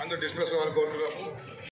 అందరూ డిస్కస్ అవ్వాలని కోరుతున్నాము